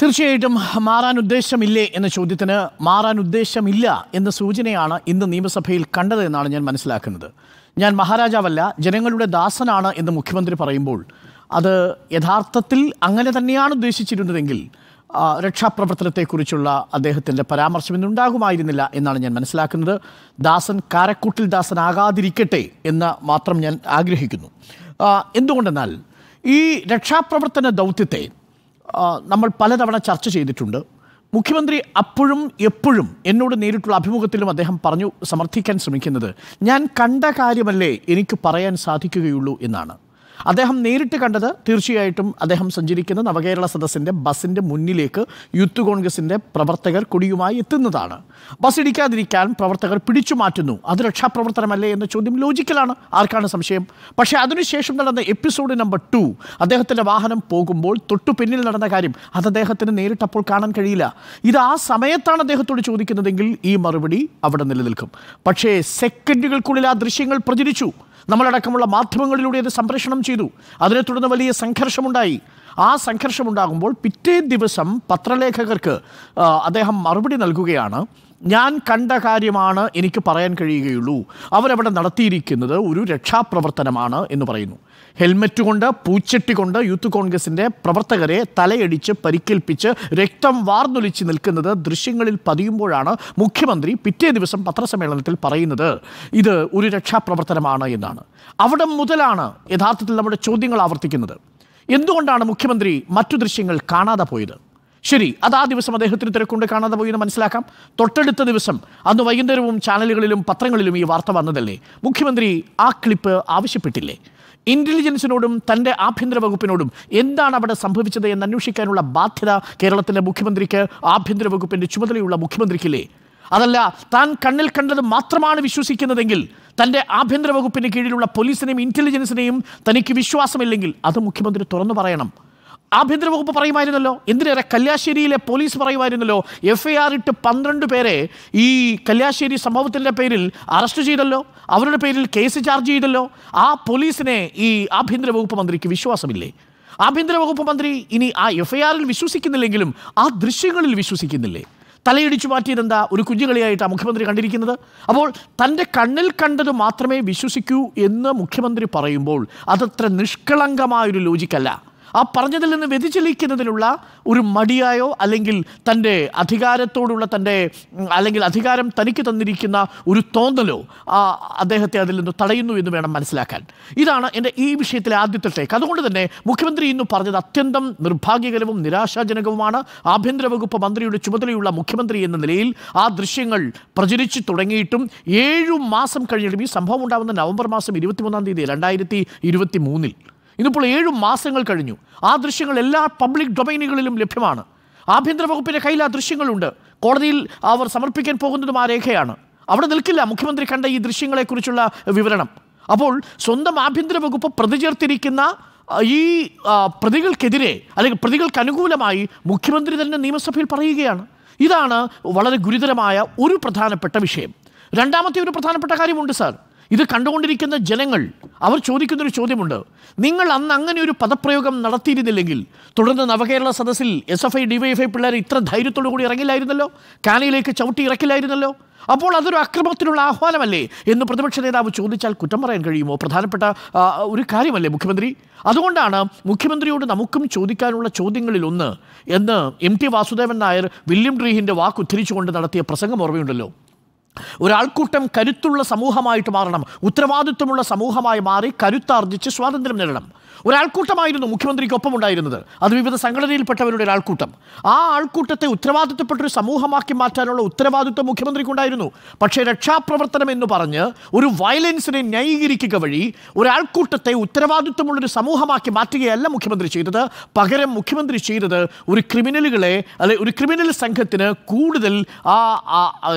തീർച്ചയായിട്ടും മാറാൻ ഉദ്ദേശമില്ലേ എന്ന ചോദ്യത്തിന് മാറാൻ ഉദ്ദേശമില്ല എന്ന സൂചനയാണ് ഇന്ന് നിയമസഭയിൽ കണ്ടത് എന്നാണ് ഞാൻ മനസ്സിലാക്കുന്നത്. ഞാൻ മഹാരാജാവല്ല ജനങ്ങളുടെ ദാസനാണ് എന്ന് മുഖ്യമന്ത്രി പറയുമ്പോൾ അത് യഥാർത്ഥത്തിൽ അങ്ങനെ തന്നെയാണ് ഉദ്ദേശിച്ചിരുന്നതെങ്കിൽ രക്ഷാപ്രവർത്തനത്തെക്കുറിച്ചുള്ള അദ്ദേഹത്തിന്റെ പരാമർശം ഇന്നുണ്ടാകുമായിരുന്നില്ല എന്നാണ് ഞാൻ മനസ്സിലാക്കുന്നത്. ദാസൻ കാരക്കൂട്ടിൽ ദാസനാകാതിരിക്കട്ടെ എന്ന് മാത്രം ഞാൻ ആഗ്രഹിക്കുന്നു. എന്തുകൊണ്ടെന്നാൽ ഈ രക്ഷാപ്രവർത്തന ദൗത്യത്തെ നമ്മൾ പലതവണ ചർച്ച ചെയ്തിട്ടുണ്ട്. മുഖ്യമന്ത്രി അപ്പോഴും എപ്പോഴും എന്നോട് നേരിട്ടുള്ള അഭിമുഖത്തിലും അദ്ദേഹം പറഞ്ഞു സമർത്ഥിക്കാൻ ശ്രമിക്കുന്നത്. ഞാൻ കണ്ട കാര്യമല്ലേ എനിക്ക് പറയാൻ സാധിക്കുകയുള്ളൂ എന്നാണ്. അദ്ദേഹം നേരിട്ട് കണ്ടത് തീർച്ചയായിട്ടും അദ്ദേഹം സഞ്ചരിക്കുന്ന നവകേരള സദസ്സിന്റെ ബസ്സിന്റെ മുന്നിലേക്ക് യൂത്ത് കോൺഗ്രസിന്റെ പ്രവർത്തകർ കൊടിയുമായി എത്തുന്നതാണ്. ബസ് ഇടിക്കാതിരിക്കാൻ പ്രവർത്തകർ പിടിച്ചു മാറ്റുന്നു. അത് രക്ഷാപ്രവർത്തനമല്ലേ എന്ന ചോദ്യം ലോജിക്കലാണ്. ആർക്കാണ് സംശയം? പക്ഷേ അതിനുശേഷം നടന്ന എപ്പിസോഡ് നമ്പർ ടു അദ്ദേഹത്തിന്റെ വാഹനം പോകുമ്പോൾ തൊട്ടു പിന്നിൽ നടന്ന കാര്യം അത് അദ്ദേഹത്തിന് നേരിട്ട് അപ്പോൾ കാണാൻ കഴിയില്ല. ഇത് ആ സമയത്താണ് അദ്ദേഹത്തോട് ചോദിക്കുന്നതെങ്കിൽ ഈ മറുപടി അവിടെ നിലനിൽക്കും. പക്ഷേ സെക്കൻഡുകൾക്കുള്ളിൽ ആ ദൃശ്യങ്ങൾ പ്രചരിച്ചു. നമ്മളടക്കമുള്ള മാധ്യമങ്ങളിലൂടെ അത് സംപ്രേഷണം ചെയ്തു. അതിനെ തുടർന്ന് വലിയ സംഘർഷമുണ്ടായി. ആ സംഘർഷമുണ്ടാകുമ്പോൾ പിറ്റേ ദിവസം പത്രലേഖകർക്ക് അദ്ദേഹം മറുപടി നൽകുകയാണ്. ഞാൻ കണ്ട കാര്യമാണ് എനിക്ക് പറയാൻ കഴിയുകയുള്ളൂ. അവരവിടെ നടത്തിയിരിക്കുന്നത് ഒരു രക്ഷാപ്രവർത്തനമാണ് എന്ന് പറയുന്നു. ഹെൽമറ്റ് കൊണ്ട് പൂച്ചട്ടി കൊണ്ട് യൂത്ത് കോൺഗ്രസിന്റെ പ്രവർത്തകരെ തലയടിച്ച് പരിക്കേൽപ്പിച്ച് രക്തം വാർന്നൊലിച്ച് നിൽക്കുന്നത് ദൃശ്യങ്ങളിൽ പതിയുമ്പോഴാണ് മുഖ്യമന്ത്രി പിറ്റേ ദിവസം പത്രസമ്മേളനത്തിൽ പറയുന്നത്. ഇത് ഒരു രക്ഷാപ്രവർത്തനമാണ് എന്നാണ്. അവിടെ മുതലാണ് യഥാർത്ഥത്തിൽ നമ്മുടെ ചോദ്യങ്ങൾ ആവർത്തിക്കുന്നത്. എന്തുകൊണ്ടാണ് മുഖ്യമന്ത്രി മറ്റു ദൃശ്യങ്ങൾ കാണാതെ പോയത്? ശരി അത് ആ ദിവസം അദ്ദേഹത്തിന് തിരക്കൊണ്ട്. കാണാതെ പോയി എന്ന് മനസ്സിലാക്കാം. തൊട്ടടുത്ത ദിവസം അന്ന് വൈകുന്നേരവും ചാനലുകളിലും പത്രങ്ങളിലും ഈ വാർത്ത വന്നതല്ലേ? മുഖ്യമന്ത്രി ആ ക്ലിപ്പ് ആവശ്യപ്പെട്ടില്ലേ? ഇന്റലിജൻസിനോടും തന്റെ ആഭ്യന്തര വകുപ്പിനോടും എന്താണ് അവിടെ സംഭവിച്ചത് എന്ന് അന്വേഷിക്കാനുള്ള ബാധ്യത കേരളത്തിലെ മുഖ്യമന്ത്രിക്ക് ആഭ്യന്തര വകുപ്പിന്റെ ചുമതലയുള്ള മുഖ്യമന്ത്രിക്കില്ലേ? അതല്ല താൻ കണ്ണിൽ കണ്ടത് മാത്രമാണ് വിശ്വസിക്കുന്നതെങ്കിൽ തന്റെ ആഭ്യന്തര വകുപ്പിന് കീഴിലുള്ള പോലീസിനെയും ഇന്റലിജൻസിനെയും തനിക്ക് വിശ്വാസമില്ലെങ്കിൽ അത് മുഖ്യമന്ത്രി തുറന്നു പറയണം. ആഭ്യന്തര വകുപ്പ് പറയുമായിരുന്നല്ലോ. എന്തിനേറെ? കല്യാശ്ശേരിയിലെ പോലീസ് പറയുമായിരുന്നല്ലോ. എഫ് ഐ ആർ ഇട്ട് പന്ത്രണ്ട് പേരെ ഈ കല്യാശ്ശേരി സംഭവത്തിന്റെ പേരിൽ അറസ്റ്റ് ചെയ്തല്ലോ. അവരുടെ പേരിൽ കേസ് ചാർജ് ചെയ്തല്ലോ. ആ പോലീസിനെ ഈ ആഭ്യന്തര വകുപ്പ് മന്ത്രിക്ക് വിശ്വാസമില്ലേ? ആഭ്യന്തര വകുപ്പ് മന്ത്രി ഇനി ആ എഫ് ഐ ആറിൽ വിശ്വസിക്കുന്നില്ലെങ്കിലും ആ ദൃശ്യങ്ങളിൽ വിശ്വസിക്കുന്നില്ലേ? തലയിടിച്ചു മാറ്റിയതെന്താ? ഒരു കുഞ്ഞുകളിയായിട്ടാണ് മുഖ്യമന്ത്രി കണ്ടിരിക്കുന്നത്. അപ്പോൾ തന്റെ കണ്ണിൽ കണ്ടത് മാത്രമേ വിശ്വസിക്കൂ എന്ന് മുഖ്യമന്ത്രി പറയുമ്പോൾ അതത്ര നിഷ്കളങ്കമായൊരു ലോജിക്കല്ല ആ പറഞ്ഞതിൽ നിന്ന് വ്യതിചലിക്കുന്നതിനുള്ള ഒരു മടിയായോ അല്ലെങ്കിൽ തന്റെ അധികാരത്തോടുള്ള തന്റെ അല്ലെങ്കിൽ അധികാരം തനിക്ക് തന്നിരിക്കുന്ന ഒരു തോന്നലോ അദ്ദേഹത്തെ അതിൽ നിന്ന് തടയുന്നു എന്ന് വേണം മനസ്സിലാക്കാൻ. ഇതാണ് എന്റെ ഈ വിഷയത്തിലെ ആദ്യത്തെ ടേക്ക് അതുകൊണ്ട് തന്നെ മുഖ്യമന്ത്രി ഇന്ന് പറഞ്ഞത് അത്യന്തം നിർഭാഗ്യകരവും നിരാശാജനകവുമാണ്. ആഭ്യന്തര വകുപ്പ് മന്ത്രിയുടെ ചുമതലയുള്ള മുഖ്യമന്ത്രി എന്ന നിലയിൽ ആ ദൃശ്യങ്ങൾ പ്രചരിച്ചു തുടങ്ങിയിട്ടും ഏഴു മാസം കഴിഞ്ഞിട്ടും ഈ സംഭവം ഉണ്ടാകുന്ന നവംബർ മാസം ഇരുപത്തിമൂന്നാം തീയതി രണ്ടായിരത്തി ഇരുപത്തി മൂന്നിൽ ഇന്നിപ്പോൾ ഏഴ് മാസങ്ങൾ കഴിഞ്ഞു. ആ ദൃശ്യങ്ങൾ എല്ലാ പബ്ലിക് ഡൊമൈനുകളിലും ലഭ്യമാണ്. ആഭ്യന്തര വകുപ്പിന്റെ കയ്യിൽ ആ ദൃശ്യങ്ങളുണ്ട്. കോടതിയിൽ അവർ സമർപ്പിക്കാൻ പോകുന്നതും ആ രേഖയാണ്. അവിടെ നിൽക്കില്ല മുഖ്യമന്ത്രി കണ്ട ഈ ദൃശ്യങ്ങളെക്കുറിച്ചുള്ള വിവരണം. അപ്പോൾ സ്വന്തം ആഭ്യന്തര വകുപ്പ് പ്രതിചേർത്തിരിക്കുന്ന ഈ പ്രതികൾക്കെതിരെ അല്ലെങ്കിൽ പ്രതികൾക്ക് അനുകൂലമായി മുഖ്യമന്ത്രി തന്നെ നിയമസഭയിൽ പറയുകയാണ്. ഇതാണ് വളരെ ഗുരുതരമായ ഒരു പ്രധാനപ്പെട്ട വിഷയം. രണ്ടാമത്തെ ഒരു പ്രധാനപ്പെട്ട കാര്യമുണ്ട് സാർ. ഇത് കണ്ടുകൊണ്ടിരിക്കുന്ന ജനങ്ങൾ അവർ ചോദിക്കുന്നൊരു ചോദ്യമുണ്ട്. നിങ്ങൾ അന്ന് അങ്ങനെ ഒരു പദപ്രയോഗം നടത്തിയിരുന്നില്ലെങ്കിൽ തുടർന്ന് നവകേരള സദസ്സിൽ എസ് എഫ് ഐ ഡിവൈഎഫ്ഐ പിള്ളേർ ഇത്ര ധൈര്യത്തോടു കൂടി ഇറങ്ങില്ലായിരുന്നല്ലോ? കാനയിലേക്ക് ചവിട്ടി ഇറക്കില്ലായിരുന്നല്ലോ? അപ്പോൾ അതൊരു അക്രമത്തിനുള്ള ആഹ്വാനമല്ലേ എന്ന് പ്രതിപക്ഷ നേതാവ് ചോദിച്ചാൽ കുറ്റം പറയാൻ കഴിയുമോ? പ്രധാനപ്പെട്ട ഒരു കാര്യമല്ലേ മുഖ്യമന്ത്രി? അതുകൊണ്ടാണ് മുഖ്യമന്ത്രിയോട് നമുക്കും ചോദിക്കാനുള്ള ചോദ്യങ്ങളിൽ ഒന്ന് എന്ന് M T Vasudevan Nair William ഡ്രീഹിന്റെ വാക്ക് ഉദ്ധരിച്ചുകൊണ്ട് നടത്തിയ പ്രസംഗം ഓർമ്മയുണ്ടല്ലോ. ഒരാൾക്കൂട്ടം കരുത്തുള്ള സമൂഹമായിട്ട് മാറണം ഉത്തരവാദിത്വമുള്ള സമൂഹമായി മാറി കരുത്താർജിച്ച് സ്വാതന്ത്ര്യം നേടണം. ഒരാൾക്കൂട്ടമായിരുന്നു മുഖ്യമന്ത്രിക്കൊപ്പം ഉണ്ടായിരുന്നത്. അത് വിവിധ സംഘടനയിൽപ്പെട്ടവരുടെ ഒരാൾക്കൂട്ടം. ആ ആൾക്കൂട്ടത്തെ ഉത്തരവാദിത്തപ്പെട്ട ഒരു സമൂഹമാക്കി മാറ്റാനുള്ള ഉത്തരവാദിത്വം മുഖ്യമന്ത്രിക്കുണ്ടായിരുന്നു. പക്ഷേ രക്ഷാപ്രവർത്തനം എന്ന് പറഞ്ഞ് ഒരു വയലൻസിനെ ന്യായീകരിക്കുക വഴി ഒരാൾക്കൂട്ടത്തെ ഉത്തരവാദിത്വമുള്ളൊരു സമൂഹമാക്കി മാറ്റുകയല്ല മുഖ്യമന്ത്രി ചെയ്തത്. പകരം മുഖ്യമന്ത്രി ചെയ്തത് ഒരു ക്രിമിനലുകളെ അല്ലെ ഒരു ക്രിമിനൽ സംഘത്തിന് കൂടുതൽ ആ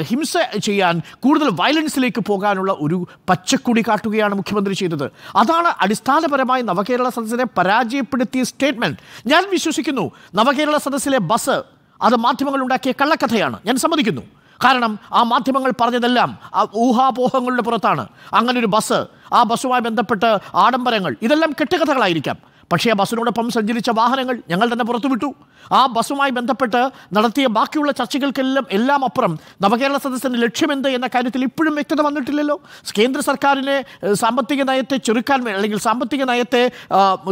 ഹിംസ ചെയ്യാൻ കൂടുതൽ വയലൻസിലേക്ക് പോകാനുള്ള ഒരു പച്ചക്കുടി കാട്ടുകയാണ് മുഖ്യമന്ത്രി ചെയ്തത്. അതാണ് അടിസ്ഥാനപരമായി നവകേരള സദസ്സിനെ പരാജയപ്പെടുത്തിയ സ്റ്റേറ്റ്മെന്റ്. ഞാൻ വിശ്വസിക്കുന്നു നവകേരള സദസ്സിലെ ബസ് അത് മാധ്യമങ്ങൾ ഉണ്ടാക്കിയ കള്ളക്കഥയാണ്. ഞാൻ സമ്മതിക്കുന്നു. കാരണം ആ മാധ്യമങ്ങൾ പറഞ്ഞതെല്ലാം ആ ഊഹാപോഹങ്ങളുടെ പുറത്താണ്. അങ്ങനൊരു ബസ് ആ ബസ്സുമായി ബന്ധപ്പെട്ട് ആഡംബരങ്ങൾ ഇതെല്ലാം കെട്ടുകഥകളായിരിക്കാം. പക്ഷേ ആ ബസ്സിനോടൊപ്പം സഞ്ചരിച്ച വാഹനങ്ങൾ ഞങ്ങൾ തന്നെ പുറത്തുവിട്ടു. ആ ബസ്സുമായി ബന്ധപ്പെട്ട് നടത്തിയ ബാക്കിയുള്ള ചർച്ചകൾക്കെല്ലാം എല്ലാം അപ്പുറം നവകേരള സദസ്സിന്റെ ലക്ഷ്യമെന്ത് എന്ന കാര്യത്തിൽ ഇപ്പോഴും വ്യക്തത വന്നിട്ടില്ലല്ലോ. കേന്ദ്ര സർക്കാരിനെ സാമ്പത്തിക നയത്തെ ചെറുക്കാൻ അല്ലെങ്കിൽ സാമ്പത്തിക നയത്തെ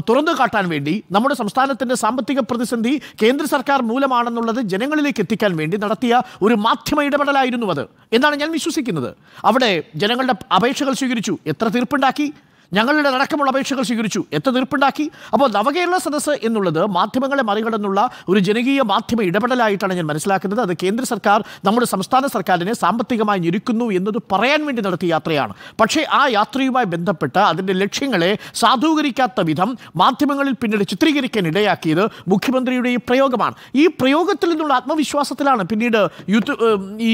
തുറന്നു കാട്ടാൻ വേണ്ടി നമ്മുടെ സംസ്ഥാനത്തിന്റെ സാമ്പത്തിക പ്രതിസന്ധി കേന്ദ്ര സർക്കാർ മൂലമാണെന്നുള്ളത് ജനങ്ങളിലേക്ക് എത്തിക്കാൻ വേണ്ടി നടത്തിയ ഒരു മാധ്യമ ഇടപെടലായിരുന്നു അത്. എന്നാണ് ഞാൻ വിശ്വസിക്കുന്നത്. അവിടെ ജനങ്ങളുടെ അപേക്ഷകൾ സ്വീകരിച്ചു. എത്ര തീർപ്പുണ്ടാക്കി? ഞങ്ങളുടെ അടക്കമുള്ള അപേക്ഷകൾ സ്വീകരിച്ചു. എത്ര തീർപ്പുണ്ടാക്കി? അപ്പോൾ നവകേരള സദസ്സ് എന്നുള്ളത് മാധ്യമങ്ങളെ മറികടന്നുള്ള ഒരു ജനകീയ മാധ്യമ ഇടപെടലായിട്ടാണ് ഞാൻ മനസ്സിലാക്കുന്നത്. അത് കേന്ദ്ര സർക്കാർ നമ്മുടെ സംസ്ഥാന സർക്കാരിനെ സാമ്പത്തികമായി ഞെരുക്കുന്നു എന്നത് പറയാൻ വേണ്ടി നടത്തിയ യാത്രയാണ്. പക്ഷേ ആ യാത്രയുമായി ബന്ധപ്പെട്ട് അതിന്റെ ലക്ഷ്യങ്ങളെ സാധൂകരിക്കാത്ത വിധം മാധ്യമങ്ങളിൽ പിന്നീട് ചിത്രീകരിക്കാൻ ഇടയാക്കിയത് മുഖ്യമന്ത്രിയുടെ ഈ പ്രയോഗമാണ്. ഈ പ്രയോഗത്തിൽ നിന്നുള്ള ആത്മവിശ്വാസത്തിലാണ് പിന്നീട് യൂത്ത് ഈ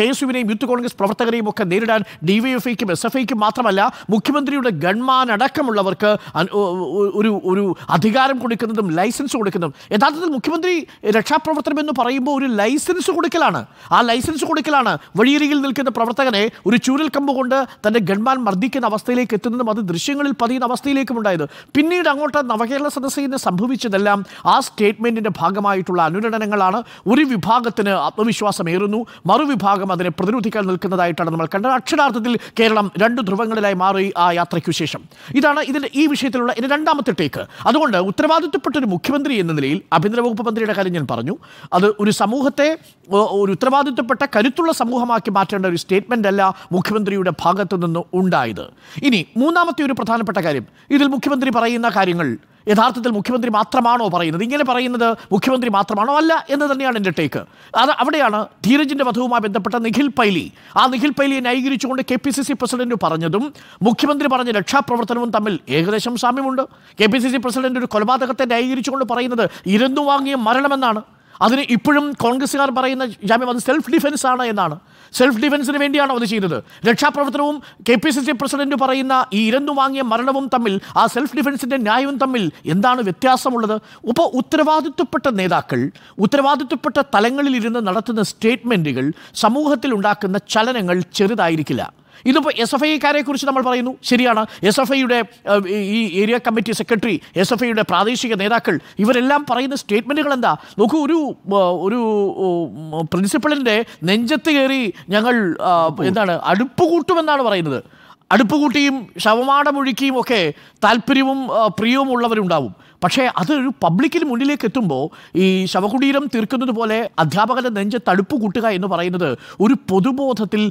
കെ എസ് യുവിനെയും യൂത്ത് കോൺഗ്രസ് പ്രവർത്തകരെയും ഒക്കെ നേരിടാൻ ഡി വൈഎഫ്ഐക്കും എസ് എഫ് ഐക്കും മാത്രമല്ല മുഖ്യമന്ത്രിയുടെ ഗൺമാൻ അടക്കമുള്ളവർക്ക് ഒരു ഒരു അധികാരം കൊടുക്കുന്നതും ലൈസൻസ് കൊടുക്കുന്നതും. യഥാർത്ഥത്തിൽ മുഖ്യമന്ത്രി രക്ഷാപ്രവർത്തനം എന്ന് പറയുമ്പോൾ ഒരു ലൈസൻസ് കൊടുക്കലാണ്. ആ ലൈസൻസ് കൊടുക്കലാണ് വഴിയരികിൽ നിൽക്കുന്ന പ്രവർത്തകനെ ഒരു ചൂരൽ കമ്പ് കൊണ്ട് തന്റെ ഗൺമാൻ മർദ്ദിക്കുന്ന അവസ്ഥയിലേക്ക് എത്തുന്നതും അത് ദൃശ്യങ്ങളിൽ പതിയുന്ന അവസ്ഥയിലേക്കും ഉണ്ടായത്. പിന്നീട് അങ്ങോട്ട് നവകേരള സദസ്സിന് സംഭവിച്ചതെല്ലാം ആ സ്റ്റേറ്റ്മെന്റിന്റെ ഭാഗമായിട്ടുള്ള അനുരണനങ്ങളാണ്. ഒരു വിഭാഗത്തിന് ആത്മവിശ്വാസമേറുന്നു. മറുവിഭാഗം അതിനെ പ്രതിരോധിക്കാൻ നിൽക്കുന്നതായിട്ടാണ് നമ്മൾ കണ്ടത്. അക്ഷരാർത്ഥത്തിൽ കേരളം രണ്ട് ധ്രുവങ്ങളിലായി മാറി ആ യാത്രയ്ക്കു ശേഷം. ഇതാണ് ഇതിന്റെ ഈ വിഷയത്തിലുള്ള എന്റെ രണ്ടാമത്തെ ടേക്ക് അതുകൊണ്ട് ഉത്തരവാദിത്വപ്പെട്ട ഒരു മുഖ്യമന്ത്രി എന്ന നിലയിൽ ആഭ്യന്തര വകുപ്പ് മന്ത്രിയുടെ കാര്യം ഞാൻ പറഞ്ഞു. അത് ഒരു സമൂഹത്തെ ഒരു ഉത്തരവാദിത്വപ്പെട്ട കരുത്തുള്ള സമൂഹമാക്കി മാറ്റേണ്ട ഒരു സ്റ്റേറ്റ്മെന്റ് അല്ല മുഖ്യമന്ത്രിയുടെ ഭാഗത്തു നിന്ന് ഉണ്ടായത്. ഇനി മൂന്നാമത്തെ ഒരു പ്രധാനപ്പെട്ട കാര്യം. ഇതിൽ മുഖ്യമന്ത്രി പറയുന്ന കാര്യങ്ങൾ യഥാർത്ഥത്തിൽ മുഖ്യമന്ത്രി മാത്രമാണോ പറയുന്നത്? ഇങ്ങനെ പറയുന്നത് മുഖ്യമന്ത്രി മാത്രമാണോ? അല്ല എന്ന് തന്നെയാണ് എന്റെ ടേക്ക്. അത് അവിടെയാണ് ധീരജിന്റെ വധവുമായി ബന്ധപ്പെട്ട നിഖിൽ പൈലി. ആ നിഖിൽ പൈലിയെ ന്യായീകരിച്ചുകൊണ്ട് K P C C president പറഞ്ഞതും മുഖ്യമന്ത്രി പറഞ്ഞ രക്ഷാപ്രവർത്തനവും തമ്മിൽ ഏകദേശം സാമ്യമുണ്ട്. K P C C president ഒരു കൊലപാതകത്തെ ന്യായീകരിച്ചുകൊണ്ട് പറയുന്നത് ഇരുന്നു വാങ്ങിയ മരണമെന്നാണ്. അതിന് ഇപ്പോഴും കോൺഗ്രസ്സുകാർ പറയുന്ന ജാമ്യം അത് സെൽഫ് ഡിഫൻസ് ആണ് എന്നാണ്. സെൽഫ് ഡിഫൻസിന് വേണ്ടിയാണോ അത് ചെയ്തത്. രക്ഷാപ്രവർത്തനവും K P C C president പറയുന്ന ഈ ഇരന്നു വാങ്ങിയ മരണവും തമ്മിൽ ആ സെൽഫ് ഡിഫൻസിന്റെ ന്യായവും തമ്മിൽ എന്താണ് വ്യത്യാസമുള്ളത്? അപ്പോൾ ഉത്തരവാദിത്വപ്പെട്ട നേതാക്കൾ ഉത്തരവാദിത്വപ്പെട്ട തലങ്ങളിൽ ഇരുന്ന് നടത്തുന്ന സ്റ്റേറ്റ്മെന്റുകൾ സമൂഹത്തിൽ ഉണ്ടാക്കുന്ന ചലനങ്ങൾ ചെറുതായിരിക്കില്ല. ഇതിപ്പോൾ എസ് എഫ് ഐക്കാരെ കുറിച്ച് നമ്മൾ പറയുന്നു. ശരിയാണ്. എസ് എഫ് ഐയുടെ ഈ area committee secretary S F ഐയുടെ പ്രാദേശിക നേതാക്കൾ ഇവരെല്ലാം പറയുന്ന സ്റ്റേറ്റ്മെന്റുകൾ എന്താ? നോക്കൂ ഒരു ഒരു പ്രിൻസിപ്പളിന്റെ നെഞ്ചത്ത് കയറി ഞങ്ങൾ എന്താണ് അടുപ്പ് കൂട്ടുമെന്നാണ് പറയുന്നത്. അടുപ്പ് കൂട്ടിയും ശവമാടമൊഴുക്കിയും ഒക്കെ താല്പര്യവും പ്രിയവും ഉള്ളവരുണ്ടാവും. പക്ഷേ അതൊരു പബ്ലിക്കിന് മുന്നിലേക്ക് എത്തുമ്പോൾ ഈ ശവകുടീരം തീർക്കുന്നത് പോലെ അധ്യാപകന്റെ നെഞ്ച് തടുപ്പ് കൂട്ടുക എന്ന് പറയുന്നത് ഒരു പൊതുബോധത്തിൽ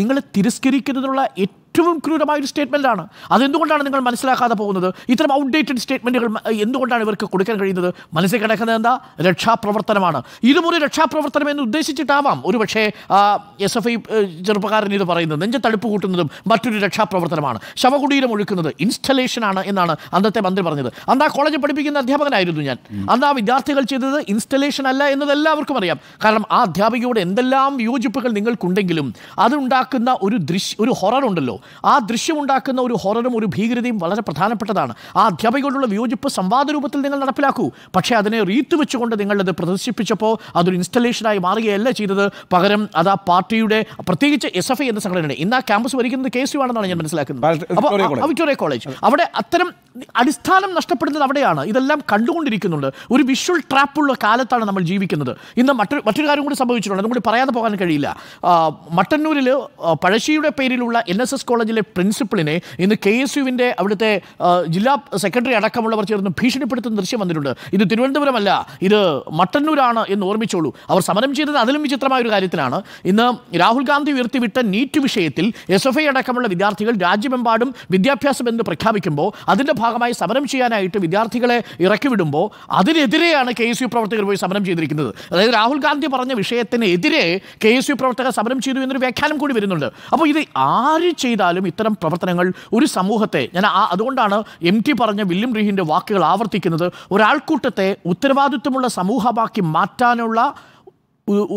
നിങ്ങളെ തിരസ്കരിക്കുന്നതിനുള്ള ഏറ്റവും ക്രൂരമായ ഒരു സ്റ്റേറ്റ്മെന്റാണ് അതെന്തുകൊണ്ടാണ് നിങ്ങൾ മനസ്സിലാക്കാതെ പോകുന്നത്? ഇത്തരം ഔട്ട്ഡേറ്റഡ് സ്റ്റേറ്റ്മെന്റുകൾ എന്തുകൊണ്ടാണ് ഇവർക്ക് കൊടുക്കാൻ കഴിയുന്നത്? മനസ്സിൽ കിടക്കുന്നത് എന്താ? രക്ഷാപ്രവർത്തനമാണ്. ഇതും ഒരു രക്ഷാപ്രവർത്തനം എന്ന് ഉദ്ദേശിച്ചിട്ടാവാം. ഒരു പക്ഷേ എസ് എഫ് ഐ ചെറുപ്പക്കാരൻ ഇത് പറയുന്നത്. നെഞ്ച തടുപ്പ് കൂട്ടുന്നതും മറ്റൊരു രക്ഷാപ്രവർത്തനമാണ്. ശവകുടീരം ഒഴുക്കുന്നത് ഇൻസ്റ്റലേഷനാണ് എന്നാണ് അന്നത്തെ മന്ത്രി പറഞ്ഞത്. അന്ന് ആ കോളേജിൽ പഠിപ്പിക്കുന്ന അധ്യാപകനായിരുന്നു ഞാൻ. അന്ന് ആ വിദ്യാർത്ഥികൾ ചെയ്തത് ഇൻസ്റ്റലേഷൻ അല്ല എന്നത് എല്ലാവർക്കും അറിയാം. കാരണം ആ അധ്യാപികയോട് എന്തെല്ലാം വിയോജിപ്പുകൾ നിങ്ങൾക്കുണ്ടെങ്കിലും അതുണ്ടാക്കുന്ന ഒരു ദൃശ്യ ഒരു ഹൊറർ ഉണ്ടല്ലോ. ആ ദൃശ്യമുണ്ടാക്കുന്ന ഒരു ഹൊററും ഒരു ഭീകരതയും വളരെ പ്രധാനപ്പെട്ടതാണ്. ആ അധ്യാപികയോടുള്ള വിയോജിപ്പ് സംവാദ രൂപത്തിൽ നിങ്ങൾ നടപ്പിലാക്കൂ. പക്ഷേ അതിനെ റീത്ത് വെച്ചുകൊണ്ട് നിങ്ങളത് പ്രദർശിപ്പിച്ചപ്പോൾ അതൊരു ഇൻസ്റ്റലേഷനായി മാറുകയല്ല ചെയ്തത്. പകരം അത് ആ പാർട്ടിയുടെ പ്രത്യേകിച്ച് എസ് എഫ് ഐ എന്ന സംഘടനയുടെ ഇന്ന് ആ ക്യാമ്പസ് ഭരിക്കുന്നത് കെ സി ആണെന്നാണ് ഞാൻ മനസ്സിലാക്കുന്നത്. അപ്പോൾ വിക്ടോറിയ കോളേജ്. അവിടെ അത്തരം അടിസ്ഥാനം നഷ്ടപ്പെടുന്നത് അവിടെയാണ്. ഇതെല്ലാം കണ്ടുകൊണ്ടിരിക്കുന്നുണ്ട്. ഒരു വിഷ്വൽ ട്രാപ്പുള്ള കാലത്താണ് നമ്മൾ ജീവിക്കുന്നത്. ഇന്ന് മറ്റൊരു മറ്റൊരു കാര്യം കൂടി സംഭവിച്ചിട്ടുണ്ട്. അതും കൂടി പറയാതെ പോകാൻ കഴിയില്ല. മട്ടന്നൂരിൽ പഴശ്ശിയുടെ പേരിലുള്ള എൻ എസ് എസ് കോളേജിലെ പ്രിൻസിപ്പളിനെ ഇന്ന് കെ എസ് യുവിന്റെ അവിടുത്തെ ജില്ലാ സെക്രട്ടറി അടക്കമുള്ളവർ ചേർന്ന് ഭീഷണിപ്പെടുത്തുന്ന ദൃശ്യം വന്നിട്ടുണ്ട്. ഇത് തിരുവനന്തപുരമല്ല ഇത് മട്ടന്നൂരാണ് എന്ന് ഓർമ്മിച്ചോളൂ. അവർ സമരം ചെയ്തത് അതിലും വിചിത്രമായ ഒരു കാര്യത്തിലാണ്. ഇന്ന് രാഹുൽ ഗാന്ധി ഉയർത്തിവിട്ട നീറ്റ് വിഷയത്തിൽ എസ് എഫ് ഐ അടക്കമുള്ള വിദ്യാർത്ഥികൾ രാജ്യമെമ്പാടും വിദ്യാഭ്യാസം എന്ന് പ്രഖ്യാപിക്കുമ്പോൾ അതിന്റെ ഭാഗമായി സമരം ചെയ്യാനായിട്ട് വിദ്യാർത്ഥികളെ ഇറക്കി വിടുമ്പോൾ അതിനെതിരെയാണ് കെ എസ് യു പ്രവർത്തകർ പോയി സമരം ചെയ്തിരിക്കുന്നത്. അതായത് രാഹുൽ ഗാന്ധി പറഞ്ഞ വിഷയത്തിനെതിരെ കെ എസ് യു പ്രവർത്തകർ സമരം ചെയ്തു എന്നൊരു വ്യാഖ്യാനം കൂടി വരുന്നുണ്ട്. അപ്പോൾ ഇത് ആര് ചെയ്താലും ഇത്തരം പ്രവർത്തനങ്ങൾ ഒരു സമൂഹത്തെ ഞാൻ അതുകൊണ്ടാണ് എം ടി പറഞ്ഞ വില്യം റീഹിന്റെ വാക്കുകൾ ആവർത്തിക്കുന്നത് ഒരാൾക്കൂട്ടത്തെ ഉത്തരവാദിത്വമുള്ള സമൂഹമാക്കി മാറ്റാനുള്ള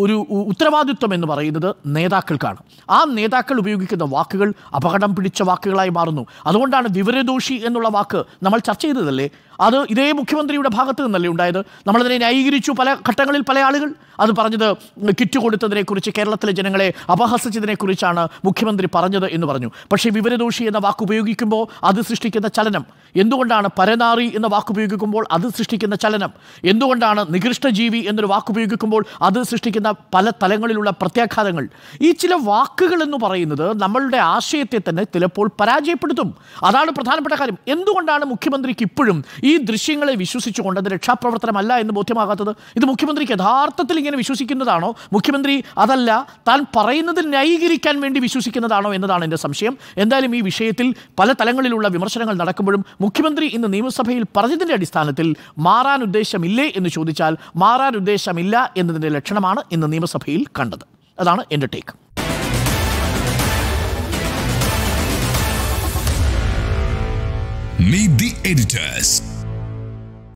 ഒരു ഉത്തരവാദിത്വം എന്ന് പറയുന്നത് നേതാക്കൾക്കാണ്. ആ നേതാക്കൾ ഉപയോഗിക്കുന്ന വാക്കുകൾ അപകടം പിടിച്ച വാക്കുകളായി മാറുന്നു. അതുകൊണ്ടാണ് വിവരദോഷി എന്നുള്ള വാക്ക് നമ്മൾ ചർച്ച ചെയ്തതല്ലേ? അത് ഇതേ മുഖ്യമന്ത്രിയുടെ ഭാഗത്ത് നിന്നല്ലേ ഉണ്ടായത്? നമ്മളതിനെ ന്യായീകരിച്ചു പല ഘട്ടങ്ങളിൽ പല ആളുകൾ. അത് പറഞ്ഞത് കിറ്റ് കൊടുത്തതിനെക്കുറിച്ച് കേരളത്തിലെ ജനങ്ങളെ അപഹസിച്ചതിനെക്കുറിച്ചാണ് മുഖ്യമന്ത്രി പറഞ്ഞത് എന്ന് പറഞ്ഞു. പക്ഷേ വിവരദോഷി എന്ന വാക്ക് ഉപയോഗിക്കുമ്പോൾ അത് സൃഷ്ടിക്കുന്ന ചലനം. എന്തുകൊണ്ടാണ് പരനാറി എന്ന വാക്ക് ഉപയോഗിക്കുമ്പോൾ അത് സൃഷ്ടിക്കുന്ന ചലനം? എന്തുകൊണ്ടാണ് നികൃഷ്ടജീവി എന്നൊരു വാക്ക് ഉപയോഗിക്കുമ്പോൾ അത് സൃഷ്ടിക്കുന്ന പല തലങ്ങളിലുള്ള പ്രത്യാഘാതങ്ങൾ? ഈ ചില വാക്കുകൾ എന്ന് പറയുന്നത് നമ്മളുടെ ആശയത്തെ തന്നെ ചിലപ്പോൾ പരാജയപ്പെടുത്തും. അതാണ് പ്രധാനപ്പെട്ട കാര്യം. എന്തുകൊണ്ടാണ് മുഖ്യമന്ത്രിക്ക് ഇപ്പോഴും ഈ ദൃശ്യങ്ങളെ വിശ്വസിച്ചുകൊണ്ട് അത് രക്ഷാപ്രവർത്തനമല്ല എന്ന് ബോധ്യമാകാത്തത് ഇത് മുഖ്യമന്ത്രിക്ക് യഥാർത്ഥത്തിൽ ഇങ്ങനെ വിശ്വസിക്കുന്നതാണോ? മുഖ്യമന്ത്രി അതല്ല താൻ പറയുന്നത് ന്യായീകരിക്കാൻ വേണ്ടി വിശ്വസിക്കുന്നതാണോ എന്നതാണ് എന്റെ സംശയം. എന്തായാലും ഈ വിഷയത്തിൽ പല തലങ്ങളിലുള്ള വിമർശനങ്ങൾ നടക്കുമ്പോഴും മുഖ്യമന്ത്രി ഇന്ന് നിയമസഭയിൽ പറഞ്ഞതിന്റെ അടിസ്ഥാനത്തിൽ മാറാൻ ഉദ്ദേശമില്ലേ എന്ന് ചോദിച്ചാൽ മാറാൻ ഉദ്ദേശമില്ല എന്നതിന്റെ ലക്ഷണമാണ് ഇന്ന് നിയമസഭയിൽ കണ്ടത്. അതാണ് എന്റെ ടേക്ക് Meet the editors.